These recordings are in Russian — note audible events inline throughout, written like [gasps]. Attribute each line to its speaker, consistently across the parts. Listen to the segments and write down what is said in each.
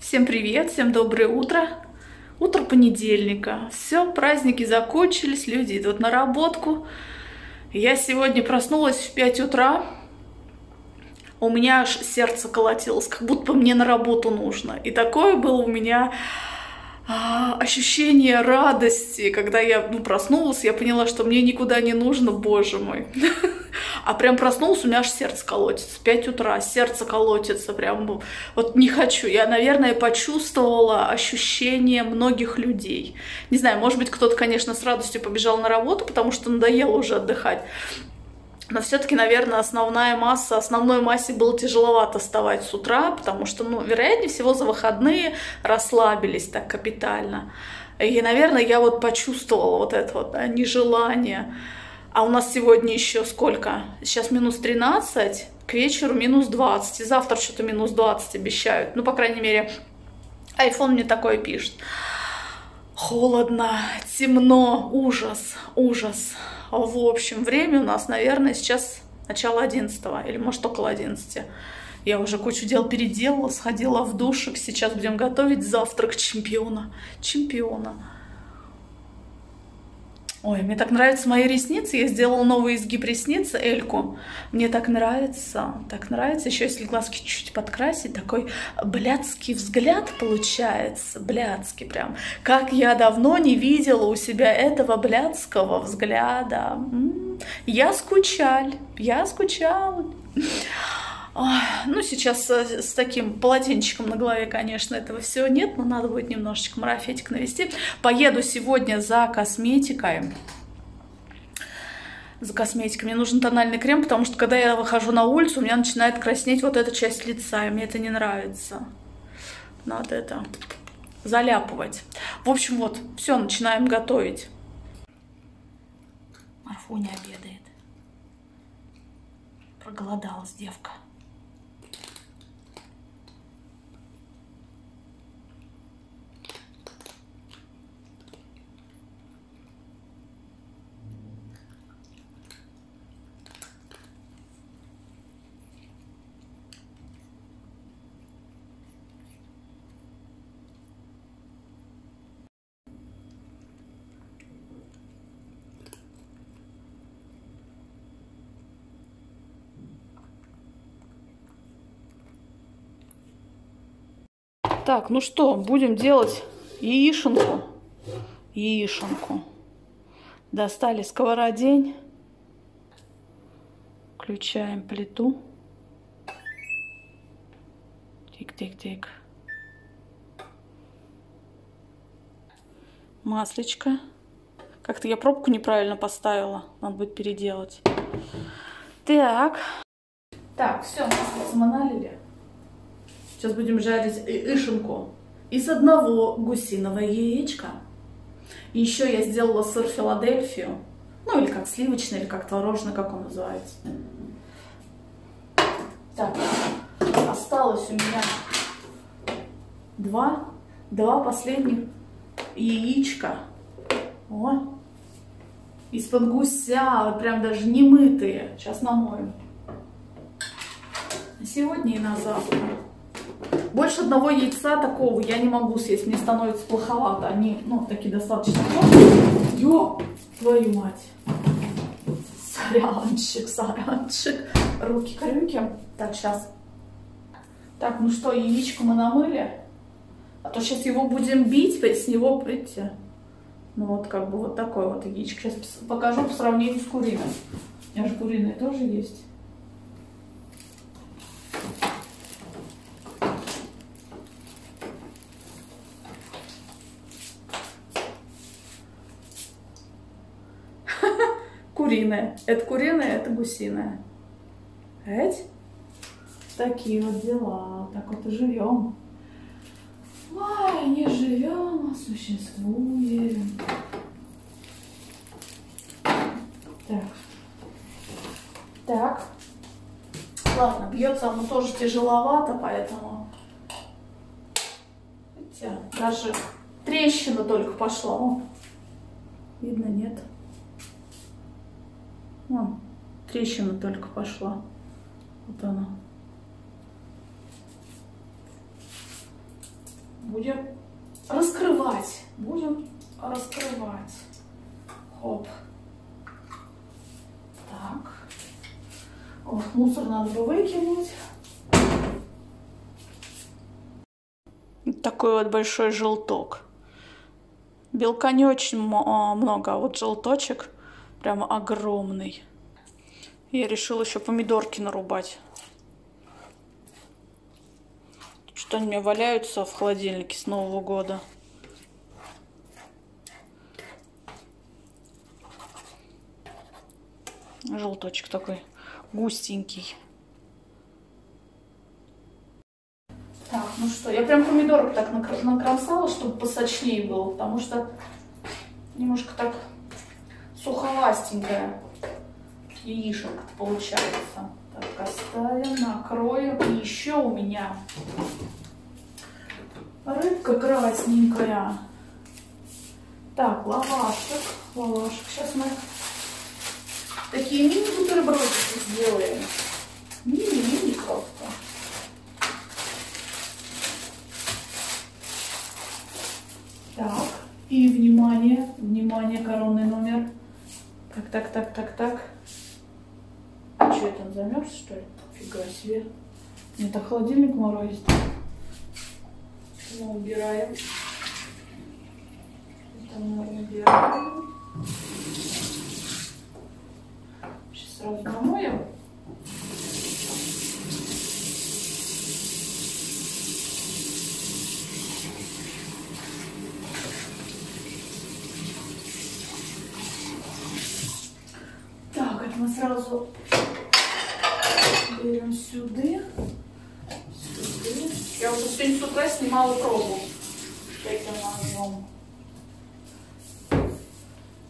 Speaker 1: Всем привет, всем доброе утро. Утро понедельника. Все, праздники закончились, люди идут на работку. Я сегодня проснулась в 5 утра. У меня аж сердце колотилось, как будто мне на работу нужно. И такое было у меня а, ощущение радости, когда я ну, проснулась, я поняла, что мне никуда не нужно, боже мой. [laughs] А прям проснулась, у меня аж сердце колотится. 5 утра, сердце колотится, прям вот не хочу. Я, наверное, почувствовала ощущение многих людей. Не знаю, может быть, кто-то, конечно, с радостью побежал на работу, потому что надоело уже отдыхать. Но все-таки, наверное, основная масса, основной массе было тяжеловато вставать с утра, потому что, ну, вероятнее всего, за выходные расслабились так капитально. И, наверное, я вот почувствовала вот это вот да, нежелание. А у нас сегодня еще сколько? Сейчас минус 13, к вечеру минус 20. И завтра что-то минус 20 обещают. Ну, по крайней мере, iPhone мне такое пишет. Холодно, темно, ужас, ужас. В общем, время у нас, наверное, сейчас начало 11 или может около 11. Я уже кучу дел переделала, сходила в душик. Сейчас будем готовить завтрак чемпиона. Чемпиона. Ой, мне так нравятся мои ресницы. Я сделала новый изгиб ресниц, Эльку. Мне так нравится, так нравится. Еще если глазки чуть-чуть подкрасить, такой блядский взгляд получается. Блядский прям. Как я давно не видела у себя этого блядского взгляда. М -м -м. Я скучаль, я скучала. Ну, сейчас э, с таким полотенчиком на голове, конечно, этого всего нет, но надо будет немножечко марафетик навести. Поеду сегодня за косметикой. За косметикой. Мне нужен тональный крем, потому что когда я выхожу на улицу, у меня начинает краснеть вот эта часть лица, и мне это не нравится. Надо это заляпывать. В общем, вот, все, начинаем готовить. Марфуня обедает. Проголодалась девка. Так, ну что, будем делать яишенку. Яишенку. Достали сковородень. Включаем плиту. Тик-тик-тик. Маслечко. Как-то я пробку неправильно поставила. Надо будет переделать. Так. Так, все, масло мы налили. Сейчас будем жарить ишенку из одного гусиного яичка. еще я сделала сыр Филадельфию. Ну, или как сливочный, или как творожный, как он называется. Так, осталось у меня два, два последних яичка. О, из-под гуся, прям даже не мытые. Сейчас намоем. Сегодня и на завтра. Больше одного яйца такого я не могу съесть, мне становится плоховато. Они, ну, такие достаточно Ё, твою мать. Сорянчик, сорянчик. Руки-крюки. Так, сейчас. Так, ну что, яичко мы намыли. А то сейчас его будем бить, с него, видите, ну вот как бы вот такой вот яичко. Сейчас покажу по сравнению с куриным. У меня же куриное тоже есть. куриное. Это куриное, это гусиное. Эть? Такие вот дела. Так вот и живем. Ой, не живем, а существуем. Так. Так. Ладно, бьется оно тоже тяжеловато, поэтому... Видите, даже трещина только пошла. Видно, нет? Вон, трещина только пошла. Вот она. будем раскрывать. Будем раскрывать. Хоп. Так. Вот, мусор надо бы выкинуть. Такой вот большой желток. Белка не очень а, много, а вот желточек прямо огромный. Я решила еще помидорки нарубать. Что они у меня валяются в холодильнике с Нового года. Желточек такой густенький. Так, ну что, я прям помидорок так накромсала, чтобы посочнее было, потому что немножко так суховастенькая яишек получается. Так, оставим, накроем. И еще у меня рыбка красненькая. Так, лавашек, лавашек. Сейчас мы такие мини-бутербродики сделаем. Мини-мини просто. Так, и внимание, внимание, коронный номер. Так, так, так, так, так. А что, это он замерз, что ли? Фига себе. Это холодильник морозит. Мы убираем. Это мы убираем. Сейчас сразу намоем. Так, это мы сразу берем сюда. Сюда. Я уже сегодня с утра снимала пробу.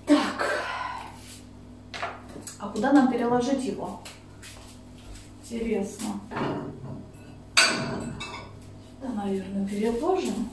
Speaker 1: Так. А куда нам переложить его? Интересно. Сюда, наверное, переложим.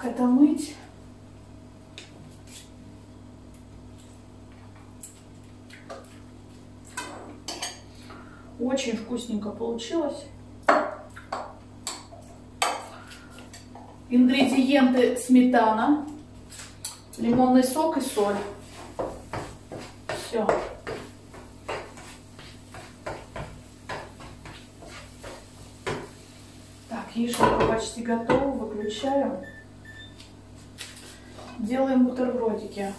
Speaker 1: Так, это мыть. Очень вкусненько получилось. Ингредиенты сметана, лимонный сок и соль. Все. Так, яишенка почти готова. Выключаем. Делаем бутербродики.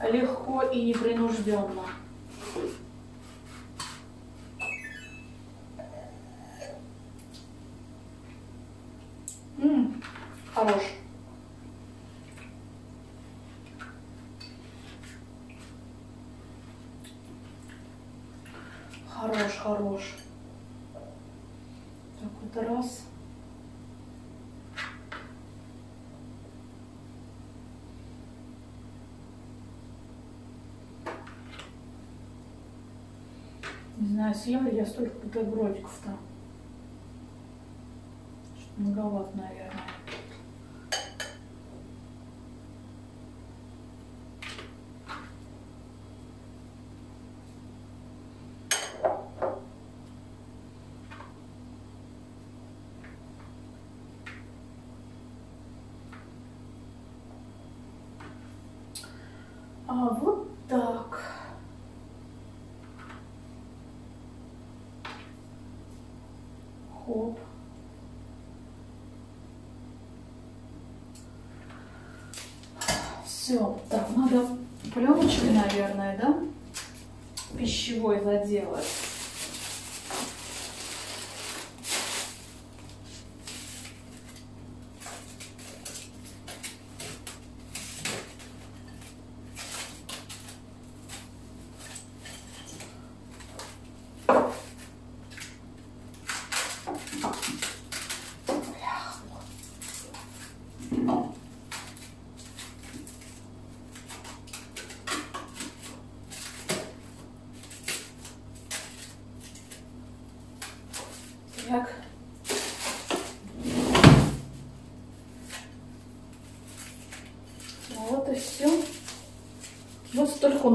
Speaker 1: Легко и непринужденно. М -м, хорош. Хорош, хорош. Так вот раз. Съела ли я столько бутербродиков-то. Многовато, наверное. А вот так. Все. Так, надо пленочку, наверное, да? Пищевой заделать. Thank you.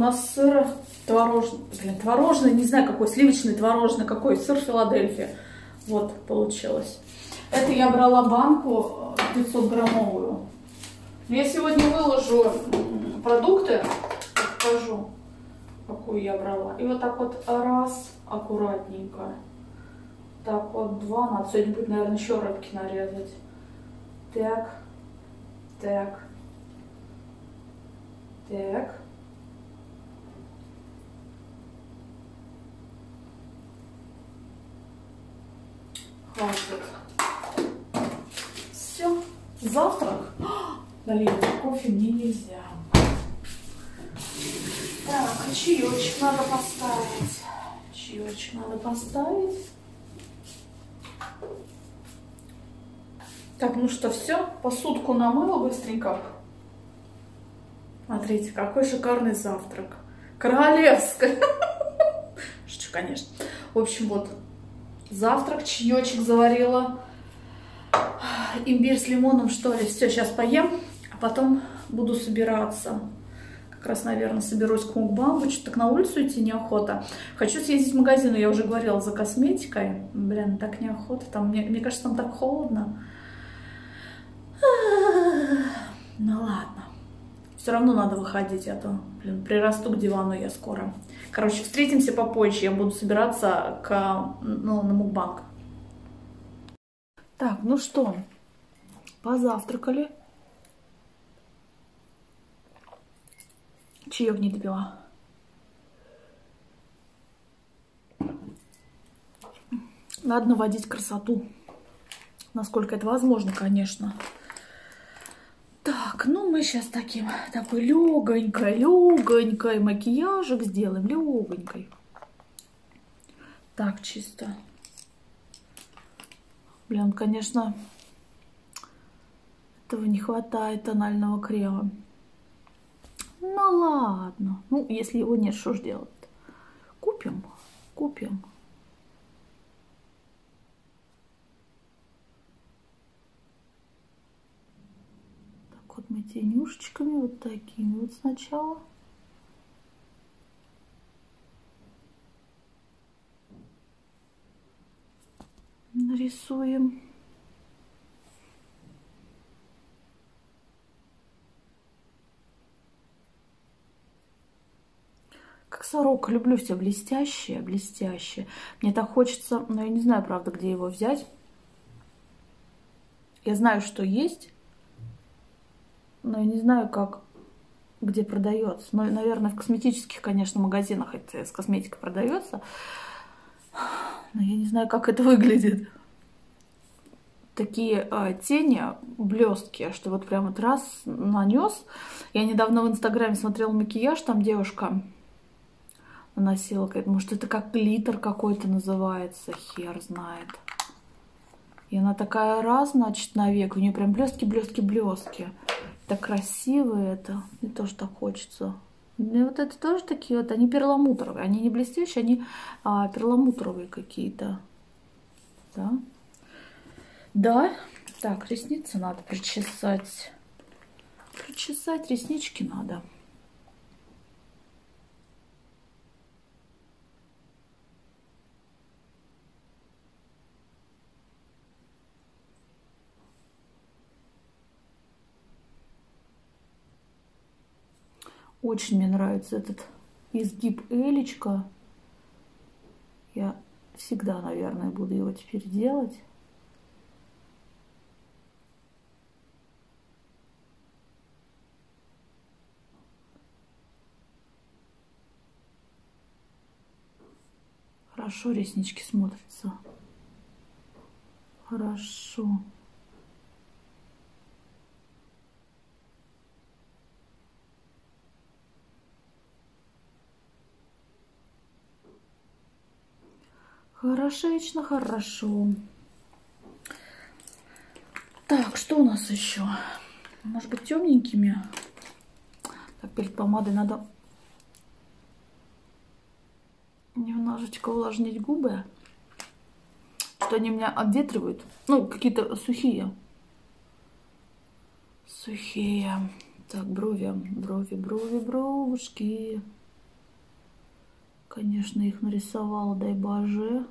Speaker 1: Нас сыра творожный, блин, творожный, не знаю какой, сливочный, творожный, какой, сыр Филадельфия. Вот, получилось. Это я брала банку 500 граммовую. Я сегодня выложу продукты, покажу, какую я брала. И вот так вот раз, аккуратненько. Так вот два, надо сегодня будет, наверное, еще рыбки нарезать. Так, так, так. Хватит. Все. Завтрак. [gasps] Блин, кофе мне нельзя. Так, а чаечек надо поставить. Чаечек надо поставить. Так, ну что, все. Посудку намыла быстренько. Смотрите, какой шикарный завтрак. Королевский. [laughs] Шучу, конечно. В общем, вот завтрак, чаечек заварила. Имбирь с лимоном, что ли. Все, сейчас поем, а потом буду собираться. Как раз, наверное, соберусь к мукбангу. Что-то так на улицу идти неохота. Хочу съездить в магазин, я уже говорила, за косметикой. Блин, так неохота. Там, мне, мне кажется, там так холодно. Ну ладно. Все равно надо выходить, а то, блин, прирасту к дивану я скоро. Короче, встретимся попозже. Я буду собираться к, ну, на мукбанк. Так, ну что, позавтракали. Чаек не допила. Надо наводить красоту. Насколько это возможно, конечно. Так, ну мы сейчас таким, такой легонькой, легонькой макияжик сделаем, легонькой. Так, чисто. Блин, конечно, этого не хватает тонального крема. Ну ладно. Ну, если его нет, что ж делать? Купим, купим. вот мы тенюшечками вот такими вот сначала. Нарисуем. Как сорока, люблю все блестящее, блестящее. Мне так хочется, но я не знаю, правда, где его взять. Я знаю, что есть, но я не знаю, как, где продается. Но, наверное, в косметических, конечно, магазинах это с косметикой продается. Но я не знаю, как это выглядит. Такие а, тени, блестки, что вот прям вот раз нанес. Я недавно в Инстаграме смотрела макияж, там девушка наносила, может это как глиттер какой-то называется, хер знает. И она такая раз, значит, на век, у нее прям блестки, блестки, блестки. Так красиво это. Мне тоже так хочется. И вот это тоже такие вот, они перламутровые. Они не блестящие, они а, перламутровые какие-то. Да. Да. Так, ресницы надо причесать. Причесать реснички надо. Очень мне нравится этот изгиб элечка. Я всегда, наверное, буду его теперь делать. Хорошо реснички смотрятся. Хорошо. Хорошечно, хорошо. Так, что у нас еще? Может быть, темненькими? Так, перед помадой надо немножечко увлажнить губы. что они меня обветривают. Ну, какие-то сухие. Сухие. Так, брови, брови, брови, бровушки. Конечно, их нарисовала, дай боже.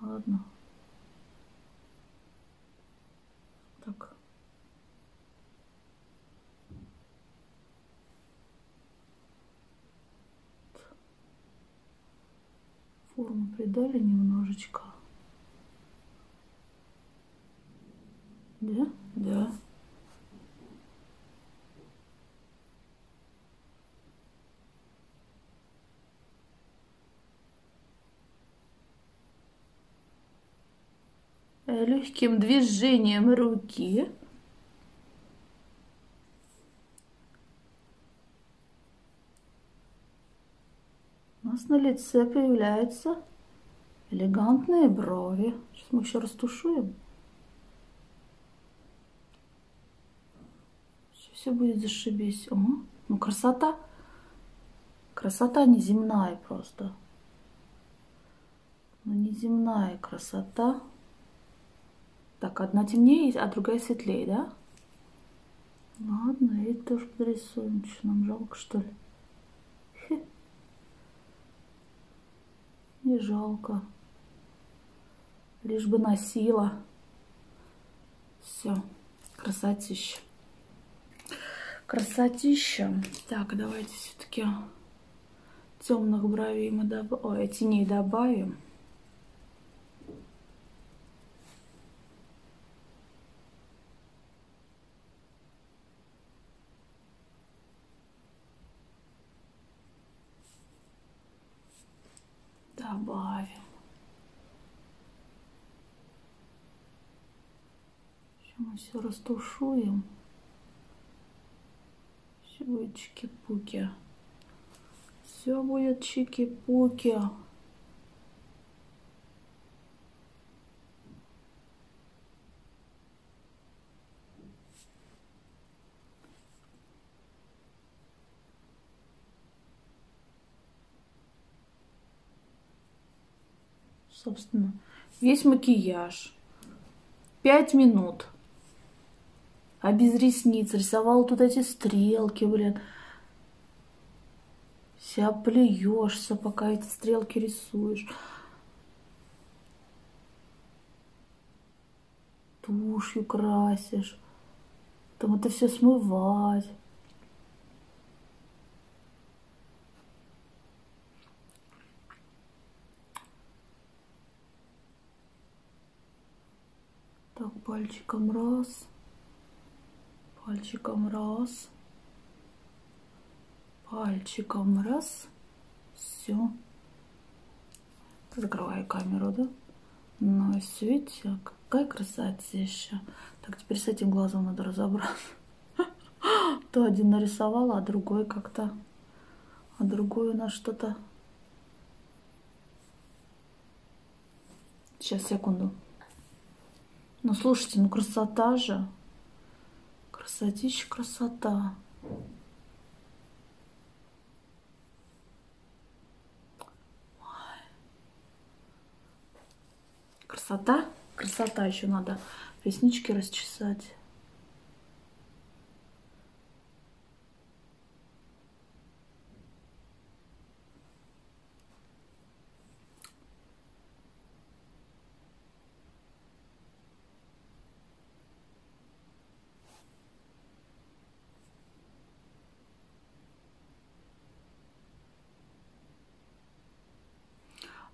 Speaker 1: Ладно. Так. Форму придали немножечко. Да? Да. Легким движением руки у нас на лице появляются элегантные брови. Сейчас мы еще растушуем. Все будет зашибись. О, ну красота. Красота неземная просто. Ну, неземная красота. Так, одна темнее, а другая светлее, да? Ладно, это тоже подрисуем. Что, нам жалко, что ли? Хе. Не жалко. Лишь бы носила. Все, красотища. Красотища. Так, давайте все-таки темных бровей мы добавим. Ой, теней добавим. Сейчас мы все растушуем. Все будет чики-пуки. Все будет чики-пуки. собственно, весь макияж. Пять минут. А без ресниц рисовал тут эти стрелки, блин. Себя плюешься, пока эти стрелки рисуешь. Тушью красишь. Там это все смывать. Так, пальчиком раз, пальчиком раз, пальчиком раз. Все. Закрываю камеру, да? Ну, видите, какая красотища. Так, теперь с этим глазом надо разобраться. [laughs] То один нарисовала, а другой как-то... А другой у нас что-то... Сейчас, секунду. Ну, слушайте, ну красота же. Красотища, красота. Красота? Красота еще надо реснички расчесать.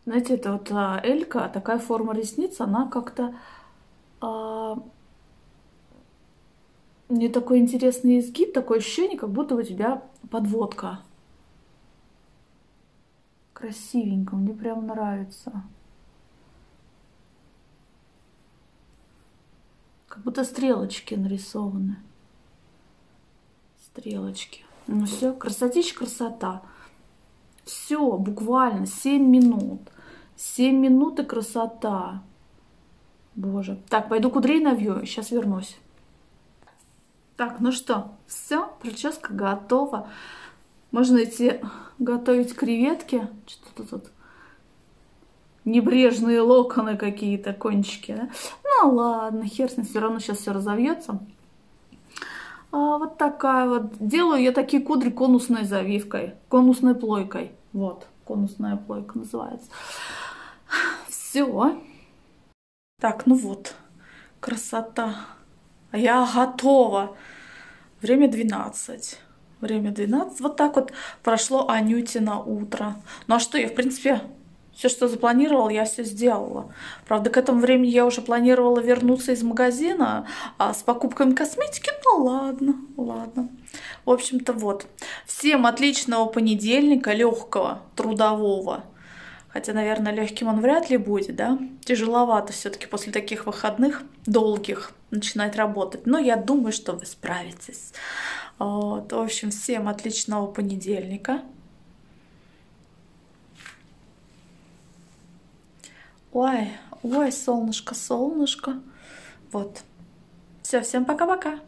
Speaker 1: Знаете, это вот а, Элька, такая форма ресниц, она как-то а, не такой интересный изгиб, такое ощущение, как будто у тебя подводка. Красивенько, мне прям нравится. Как будто стрелочки нарисованы. Стрелочки. Ну все, красотища, красота. Все, буквально 7 минут. 7 минут и красота. Боже. Так, пойду кудрей навью, сейчас вернусь. Так, ну что, все, прическа готова. Можно идти готовить креветки. Что-то тут небрежные локоны какие-то, кончики. Да? Ну ладно, хер с ним, все равно сейчас все разовьется. А, вот такая вот. Делаю я такие кудри конусной завивкой, конусной плойкой. Вот, конусная плойка называется. Все. Так, ну вот, красота. А я готова. Время 12. Время 12. Вот так вот прошло Анютина утро. Ну а что, я, в принципе, все, что запланировала, я все сделала. Правда, к этому времени я уже планировала вернуться из магазина а с покупками косметики. Ну ладно, ладно. В общем-то вот. Всем отличного понедельника, легкого, трудового. Хотя, наверное, легким он вряд ли будет, да? Тяжеловато все-таки после таких выходных долгих начинать работать. Но я думаю, что вы справитесь. Вот. В общем, всем отличного понедельника. Ой, ой, солнышко, солнышко. Вот. Все, всем пока-пока.